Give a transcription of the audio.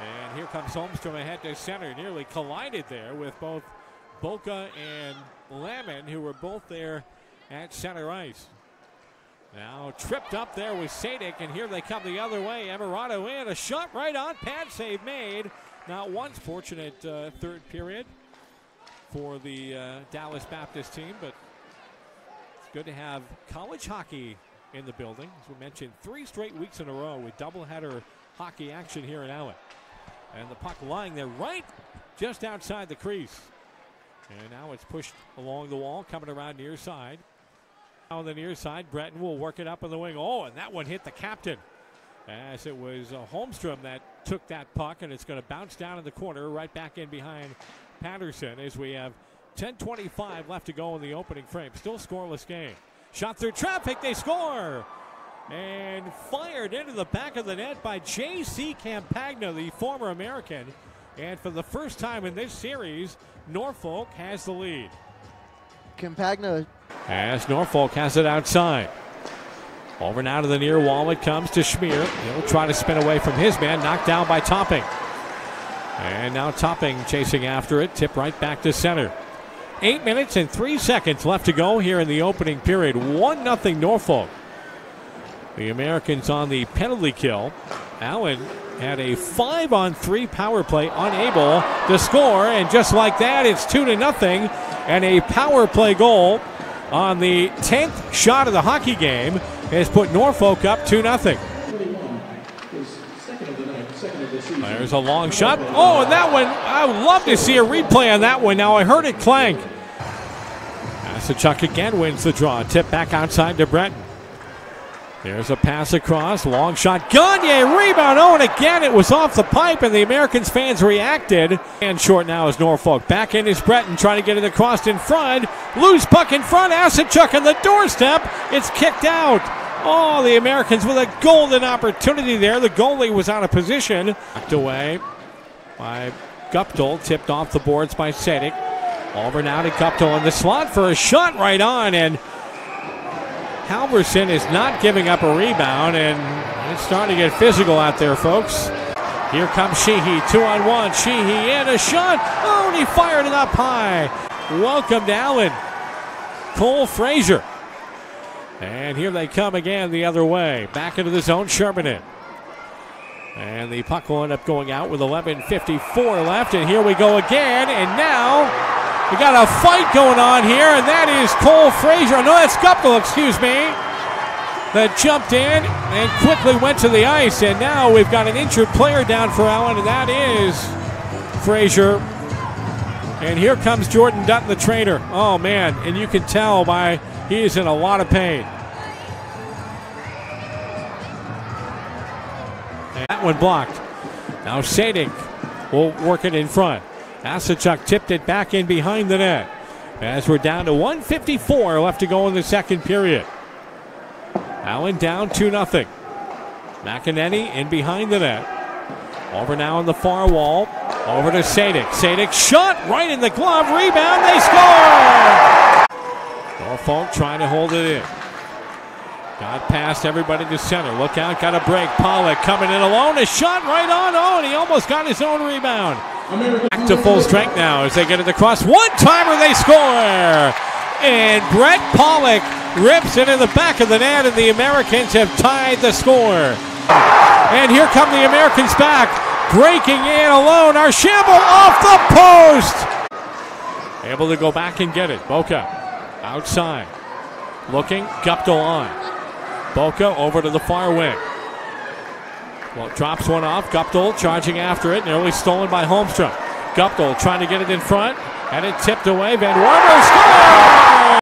And here comes Holmstrom ahead to center. Nearly collided there with both Boca and Lemon, who were both there at center ice. Now tripped up there with Sadek, and here they come the other way. Emirado in, a shot right on, pad save made. Not once fortunate uh, third period for the uh, Dallas Baptist team, but it's good to have college hockey in the building. As we mentioned, three straight weeks in a row with doubleheader hockey action here in Allen. And the puck lying there right just outside the crease. And now it's pushed along the wall, coming around near side. On the near side, Breton will work it up on the wing. Oh, and that one hit the captain. As it was uh, Holmstrom that took that puck, and it's going to bounce down in the corner, right back in behind Patterson as we have 10.25 left to go in the opening frame. Still scoreless game. Shot through traffic, they score! And fired into the back of the net by J.C. Campagna, the former American. And for the first time in this series, Norfolk has the lead. Campagna. As Norfolk has it outside. Over now to the near wall it comes to Schmier. He'll try to spin away from his man, knocked down by Topping. And now Topping chasing after it, tip right back to center. Eight minutes and three seconds left to go here in the opening period. 1 0 Norfolk. The Americans on the penalty kill. Allen had a five on three power play, unable to score, and just like that, it's two to nothing, and a power play goal on the 10th shot of the hockey game has put Norfolk up 2 0. There's a long shot. Oh, and that one, I would love to see a replay on that one. Now I heard it clank. Chuck again wins the draw. Tip back outside to Breton. There's a pass across, long shot. Gagne rebound. Oh, and again it was off the pipe, and the Americans fans reacted. And short now is Norfolk. Back in is Breton trying to get it across in front. Loose puck in front. Chuck on the doorstep. It's kicked out. Oh, the Americans with a golden opportunity there. The goalie was out of position. Knocked away by Guptill. Tipped off the boards by Sadek. Over now to Guptill in the slot for a shot right on. And Halverson is not giving up a rebound, and it's starting to get physical out there, folks. Here comes Sheehy, two on one. Sheehy in a shot. Oh, and he fired it up high. Welcome to Allen. Cole Fraser. And here they come again the other way. Back into the zone, Sherman. And the puck will end up going out with 11.54 left. And here we go again. And now we got a fight going on here, and that is Cole Fraser. No, that's Guptill, excuse me. That jumped in and quickly went to the ice, and now we've got an injured player down for Allen, and that is Fraser. And here comes Jordan Dutton, the trainer. Oh man, and you can tell by he is in a lot of pain. And that one blocked. Now Sadek will work it in front. Asuchak tipped it back in behind the net. As we're down to 154 left to go in the second period. Allen down 2 0. McEnany in behind the net. Over now on the far wall. Over to Sadek. Sadek shot right in the glove. Rebound. They score! Norfolk trying to hold it in. Got past everybody to center. Look out. Got a break. Pollock coming in alone. A shot right on. Oh, and he almost got his own rebound. Back to full strength now as they get it across. One timer, they score! And Brett Pollock rips it in the back of the net, and the Americans have tied the score. And here come the Americans back, breaking in alone. Archambault off the post! Able to go back and get it. Boca outside. Looking, Guptill on. Boca over to the far wing. Well, drops one off. Guptill charging after it, nearly stolen by Holmstrom. Guptill trying to get it in front, and it tipped away. VanWormer scores!